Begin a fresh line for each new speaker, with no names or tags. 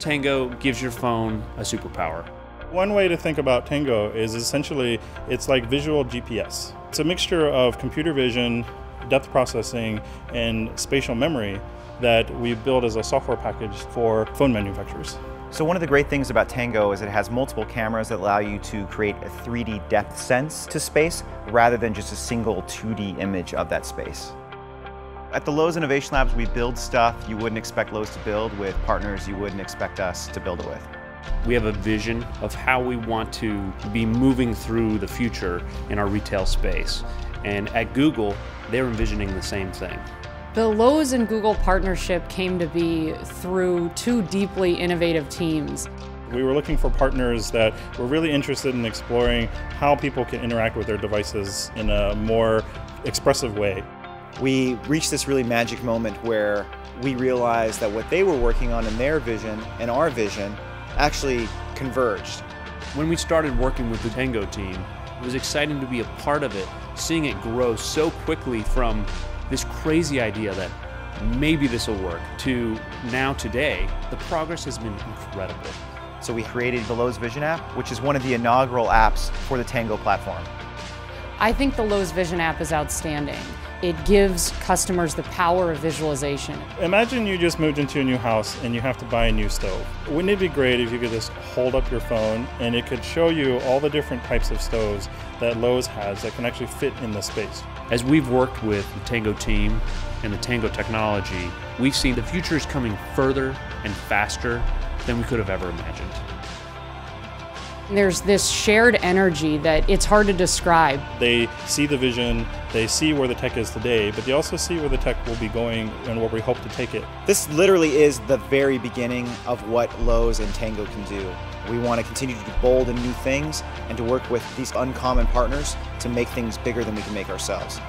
Tango gives your phone a superpower.
One way to think about Tango is essentially it's like visual GPS. It's a mixture of computer vision, depth processing, and spatial memory that we build as a software package for phone manufacturers.
So one of the great things about Tango is it has multiple cameras that allow you to create a 3D depth sense to space rather than just a single 2D image of that space. At the Lowe's Innovation Labs, we build stuff you wouldn't expect Lowe's to build with partners you wouldn't expect us to build it with.
We have a vision of how we want to be moving through the future in our retail space. And at Google, they're envisioning the same thing.
The Lowe's and Google partnership came to be through two deeply innovative teams.
We were looking for partners that were really interested in exploring how people can interact with their devices in a more expressive way
we reached this really magic moment where we realized that what they were working on in their vision and our vision actually converged.
When we started working with the Tango team, it was exciting to be a part of it, seeing it grow so quickly from this crazy idea that maybe this will work to now today, the progress has been incredible.
So we created the Lowe's Vision app, which is one of the inaugural apps for the Tango platform.
I think the Lowe's Vision app is outstanding. It gives customers the power of visualization.
Imagine you just moved into a new house and you have to buy a new stove. Wouldn't it be great if you could just hold up your phone and it could show you all the different types of stoves that Lowe's has that can actually fit in the space?
As we've worked with the Tango team and the Tango technology, we've seen the future is coming further and faster than we could have ever imagined.
There's this shared energy that it's hard to describe.
They see the vision, they see where the tech is today, but they also see where the tech will be going and where we hope to take it.
This literally is the very beginning of what Lowe's and Tango can do. We want to continue to do bold and new things and to work with these uncommon partners to make things bigger than we can make ourselves.